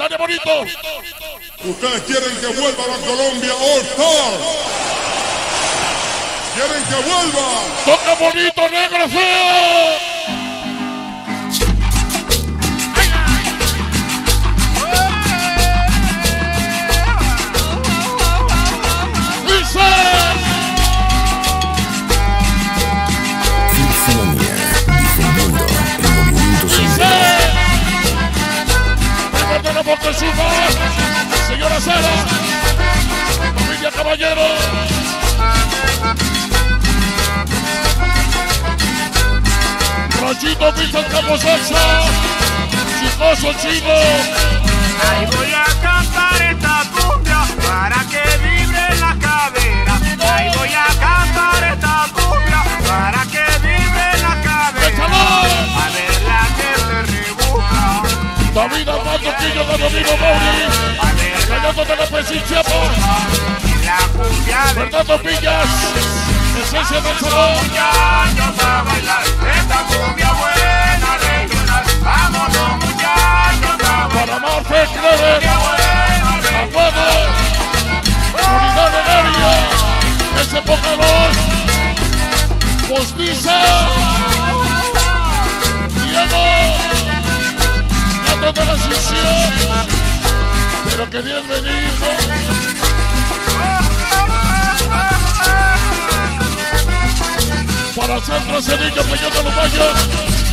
Dale bonito. Ustedes quieren que vuelva a Colombia All Star. Quieren que vuelva. Toca bonito, negro. La boca su Señora Sara. Familia Caballero. Rachito Pizza Campo Salsa. Chicoso chino. Ahí voy a cantar esta cumbia para que vibre la cadera. La, Fernando de la de Fernando Villas. Esencia del Salón. muchachos a bailar. Esta cumbia buena regional. Vámonos muchachos a bailar. Para. Buena regional. Aguado. Unidad de Garia. Ese Pokémon. Postiza. Diego. Gato de la Asunción. Que bendiga. Para Centro Cedillo, Peñón de los Valles.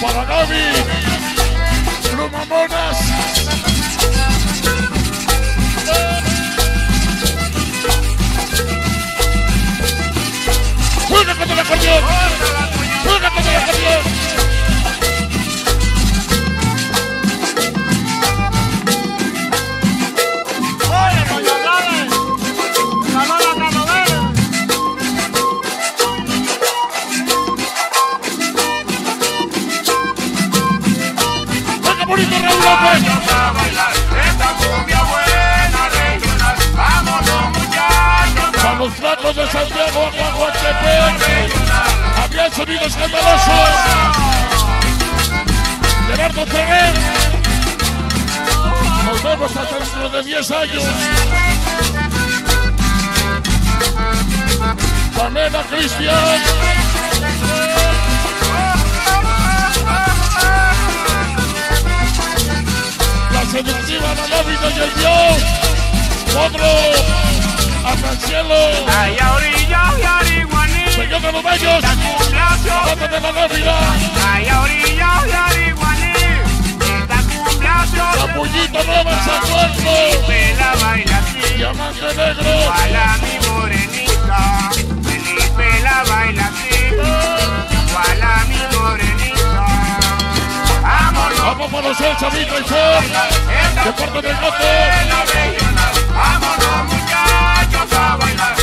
Para Gaby. Los flacos de Santiago, Aguaguachepec. Había sonido escandaloso. Gerardo Ferrer. Nos vemos hasta dentro de 10 años. Pamela Cristian. Seductiva, la lábida y el dios. Otro. Arcancielo. Ay, a orilla de Ariguaní, Señor de los Bellos. de la. Ay, a orilla Ariguaní, Capullito Nueva en San Juanjo. La baila así. Diamante negro. A mi morenita, Felipe la baila así. para los el Chavito y Ford. De parte del norte. Vámonos muchachos a bailar.